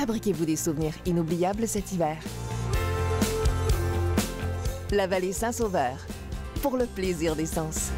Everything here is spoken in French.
Fabriquez-vous des souvenirs inoubliables cet hiver. La vallée Saint-Sauveur, pour le plaisir des sens.